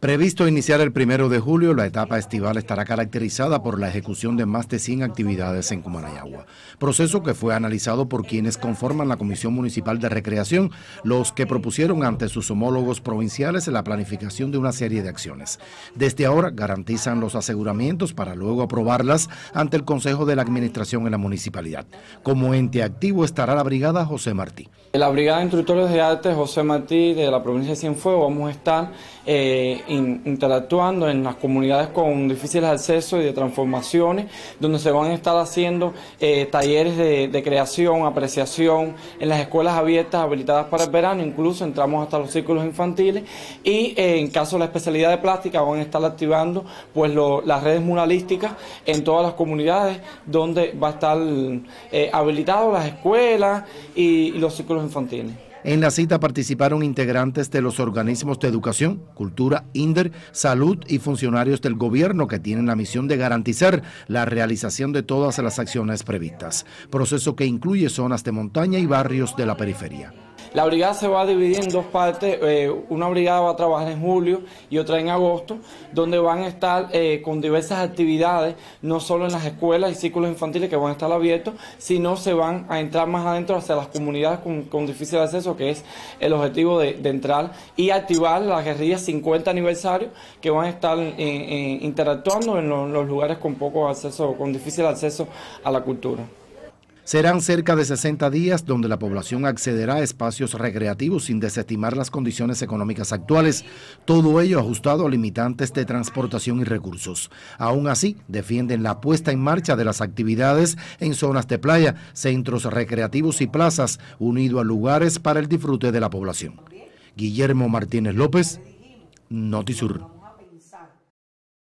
Previsto iniciar el primero de julio, la etapa estival estará caracterizada por la ejecución de más de 100 actividades en Cumanayagua, proceso que fue analizado por quienes conforman la Comisión Municipal de Recreación, los que propusieron ante sus homólogos provinciales la planificación de una serie de acciones. Desde ahora garantizan los aseguramientos para luego aprobarlas ante el Consejo de la Administración en la municipalidad. Como ente activo estará la Brigada José Martí. La Brigada de Instructores de Arte José Martí de la provincia de Cienfuegos vamos a estar eh, interactuando en las comunidades con difíciles accesos y de transformaciones, donde se van a estar haciendo eh, talleres de, creación, apreciación en las escuelas abiertas habilitadas para el verano, incluso entramos hasta los círculos infantiles y eh, en caso de la especialidad de plástica van a estar activando pues las redes muralísticas en todas las comunidades donde va a estar habilitado las escuelas y los círculos infantiles. En la cita participaron integrantes de los organismos de educación, cultura, INDER, salud y funcionarios del gobierno que tienen la misión de garantizar la realización de todas las acciones previstas, proceso que incluye zonas de montaña y barrios de la periferia. La brigada se va a dividir en dos partes. Eh, una brigada va a trabajar en julio y otra en agosto, donde van a estar eh, con diversas actividades, no solo en las escuelas y círculos infantiles que van a estar abiertos, sino se van a entrar más adentro hacia las comunidades con, difícil acceso, que es el objetivo de, entrar y activar las guerrillas 50 aniversario, que van a estar eh, interactuando en los lugares con poco acceso, con difícil acceso a la cultura. Serán cerca de 60 días donde la población accederá a espacios recreativos sin desestimar las condiciones económicas actuales, todo ello ajustado a limitantes de transportación y recursos. Aún así, defienden la puesta en marcha de las actividades en zonas de playa, centros recreativos y plazas, unido a lugares para el disfrute de la población. Guillermo Martínez López, Notisur.